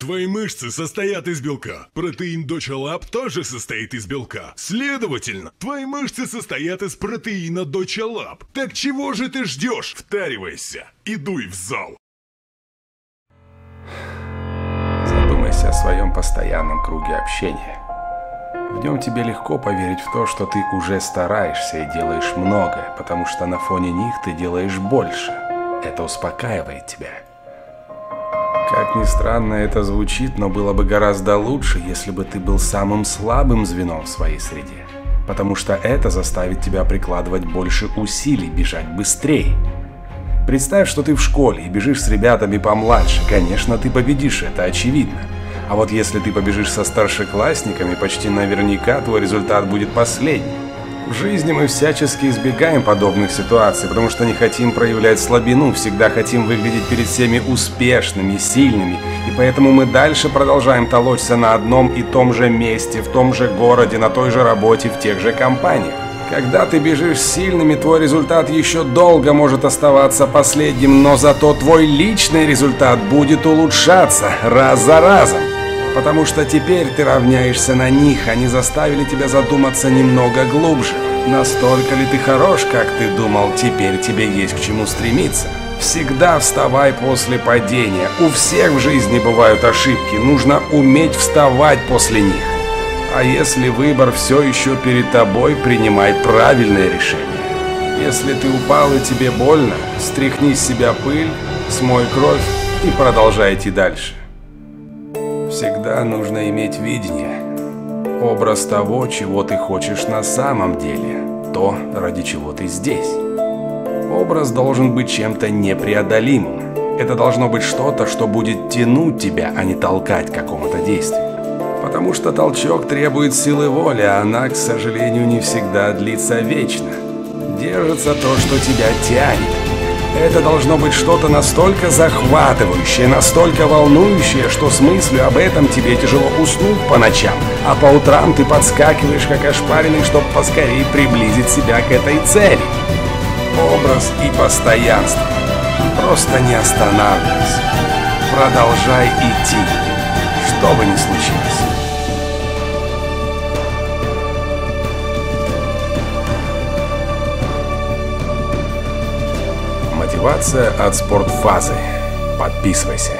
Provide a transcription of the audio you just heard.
Твои мышцы состоят из белка. Протеин Do4a Lab тоже состоит из белка. Следовательно, твои мышцы состоят из протеина Do4a Lab. Так чего же ты ждешь? Втаривайся и в зал. Задумайся о своем постоянном круге общения. В нем тебе легко поверить в то, что ты уже стараешься и делаешь многое, потому что на фоне них ты делаешь больше. Это успокаивает тебя. Как ни странно это звучит, но было бы гораздо лучше, если бы ты был самым слабым звеном в своей среде. Потому что это заставит тебя прикладывать больше усилий, бежать быстрее. Представь, что ты в школе и бежишь с ребятами помладше. Конечно, ты победишь, это очевидно. А вот если ты побежишь со старшеклассниками, почти наверняка твой результат будет последний. В жизни мы всячески избегаем подобных ситуаций, потому что не хотим проявлять слабину, всегда хотим выглядеть перед всеми успешными, сильными, и поэтому мы дальше продолжаем толочься на одном и том же месте, в том же городе, на той же работе, в тех же компаниях. Когда ты бежишь сильными, твой результат еще долго может оставаться последним, но зато твой личный результат будет улучшаться раз за разом. Потому что теперь ты равняешься на них, они заставили тебя задуматься немного глубже. Настолько ли ты хорош, как ты думал, теперь тебе есть к чему стремиться. Всегда вставай после падения. У всех в жизни бывают ошибки, нужно уметь вставать после них. А если выбор все еще перед тобой, принимай правильное решение. Если ты упал и тебе больно, стряхни с себя пыль, смой кровь и продолжай идти дальше. Всегда нужно иметь видение, образ того, чего ты хочешь на самом деле, то, ради чего ты здесь. Образ должен быть чем-то непреодолимым. Это должно быть что-то, что будет тянуть тебя, а не толкать к какому-то действию. Потому что толчок требует силы воли, а она, к сожалению, не всегда длится вечно. Держится то, что тебя тянет. Это должно быть что-то настолько захватывающее, настолько волнующее, что с мыслью об этом тебе тяжело уснуть по ночам, а по утрам ты подскакиваешь как ошпаренный, чтобы поскорее приблизить себя к этой цели. Образ и постоянство. Просто не останавливайся. Продолжай идти, что бы ни случилось. Мотивация от спортфазы. Подписывайся.